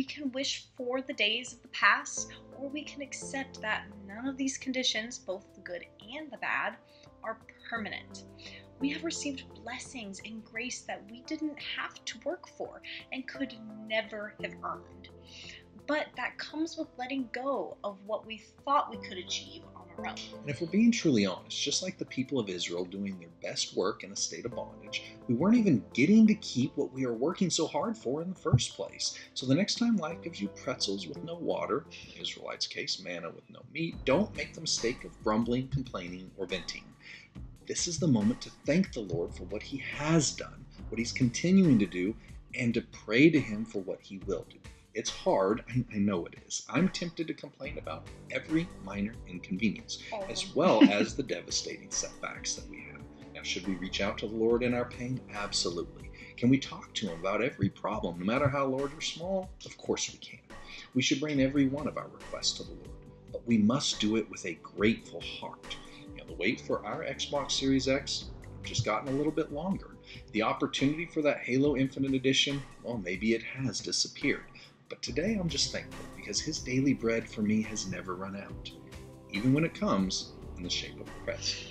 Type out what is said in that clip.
We can wish for the days of the past, or we can accept that none of these conditions, both the good and the bad, are permanent. We have received blessings and grace that we didn't have to work for and could never have earned. But that comes with letting go of what we thought we could achieve And if we're being truly honest, just like the people of Israel doing their best work in a state of bondage, we weren't even getting to keep what we are working so hard for in the first place. So the next time life gives you pretzels with no water, in the Israelites' case, manna with no meat, don't make the mistake of grumbling, complaining, or venting. This is the moment to thank the Lord for what He has done, what He's continuing to do, and to pray to Him for what He will do. It's hard, I, I know it is. I'm tempted to complain about every minor inconvenience, Oh. as well as the devastating setbacks that we have. Now, should we reach out to the Lord in our pain? Absolutely. Can we talk to Him about every problem, no matter how large or small? Of course we can. We should bring every one of our requests to the Lord, but we must do it with a grateful heart. You know, the wait for our Xbox Series X just gotten a little bit longer. The opportunity for that Halo Infinite Edition, well, maybe it has disappeared. But today I'm just thankful because his daily bread for me has never run out, even when it comes in the shape of a press.